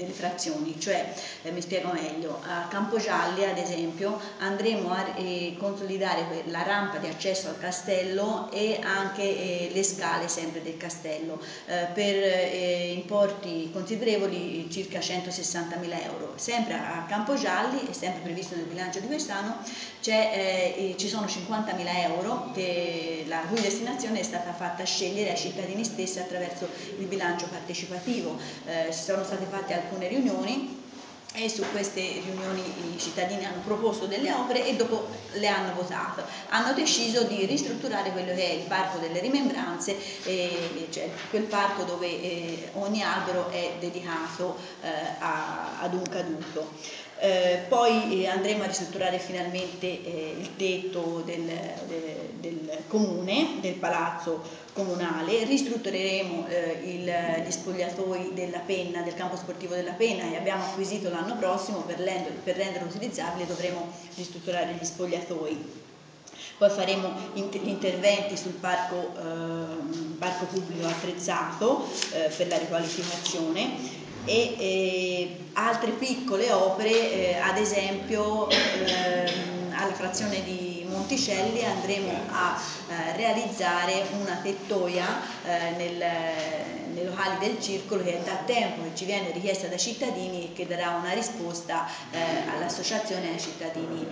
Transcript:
delle frazioni, cioè eh, mi spiego meglio, a Campogialli ad esempio andremo a eh, consolidare la rampa di accesso al castello e anche eh, le scale sempre del castello eh, per eh, importi considerevoli circa 160 mila euro. Sempre a Campogialli, è sempre previsto nel bilancio di quest'anno, eh, ci sono 50 mila euro che la cui destinazione è stata fatta scegliere ai cittadini stessi attraverso il bilancio partecipativo. Eh, sono state fatte alcune riunioni e su queste riunioni i cittadini hanno proposto delle opere e dopo le hanno votate. Hanno deciso di ristrutturare quello che è il parco delle rimembranze, eh, cioè quel parco dove eh, ogni albero è dedicato eh, a, ad un caduto. Eh, poi eh, andremo a ristrutturare finalmente eh, il tetto del, de, del, comune, del palazzo comunale, ristruttureremo eh, il, gli spogliatoi della penna, del campo sportivo della penna e abbiamo acquisito l'anno prossimo per, per renderlo utilizzabile dovremo ristrutturare gli spogliatoi. Poi faremo gli interventi sul parco, eh, parco pubblico attrezzato eh, per la riqualificazione e eh, altre piccole opere, eh, ad esempio ehm, alla frazione di Monticelli andremo a eh, realizzare una tettoia eh, nel, nei locali del circolo che è da tempo che ci viene richiesta dai cittadini e che darà una risposta eh, all'associazione e ai cittadini